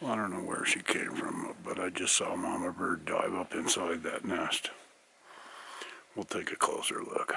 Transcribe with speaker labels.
Speaker 1: Well, I don't know where she came from, but I just saw Mama Bird dive up inside that nest. We'll take a closer look.